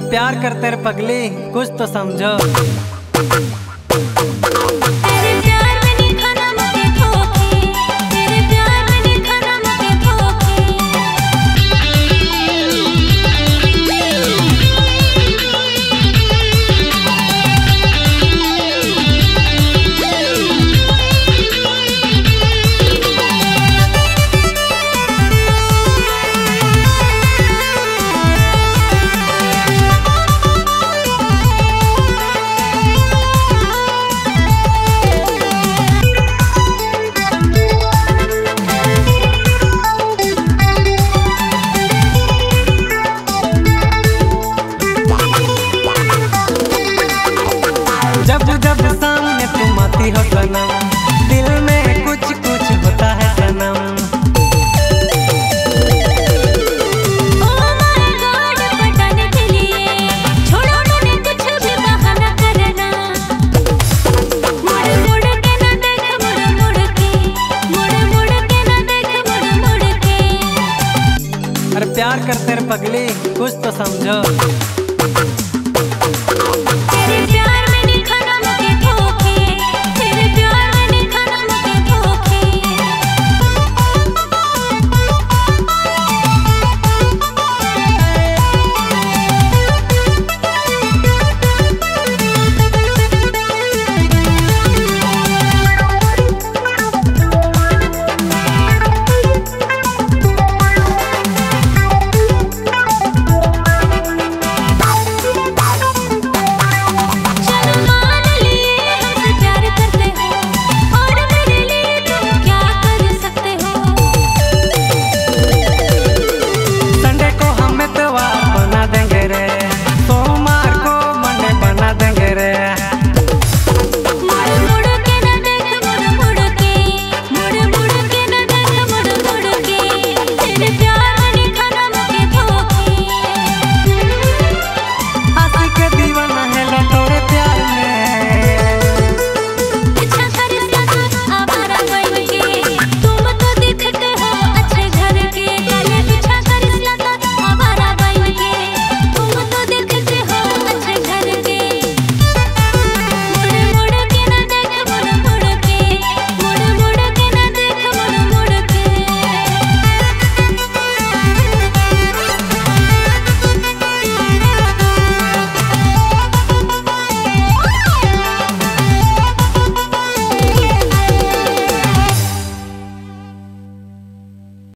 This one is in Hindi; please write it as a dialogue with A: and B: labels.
A: प्यार करते रे पगली कुछ तो समझो। आती हो सनम। दिल में कुछ कुछ होता है सनम।
B: ओ माय गॉड पटाने के लिए छोड़ो मैंने कुछ भी बहाना करना। मुड़ मुड़ के ना देख मुड़ मुड़ के। मुड़ मुड़ के ना देख मुड़ मुड़ के।
A: अरे प्यार करते रे पगली कुछ तो समझो।